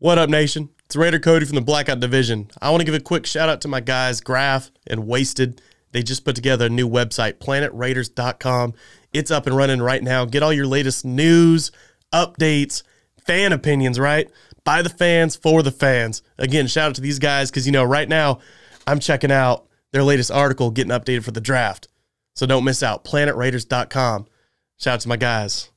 What up, nation? It's Raider Cody from the Blackout Division. I want to give a quick shout out to my guys, Graph and Wasted. They just put together a new website, planetraiders.com. It's up and running right now. Get all your latest news, updates, fan opinions, right? By the fans, for the fans. Again, shout out to these guys because, you know, right now I'm checking out their latest article, getting updated for the draft. So don't miss out. Planetraiders.com. Shout out to my guys.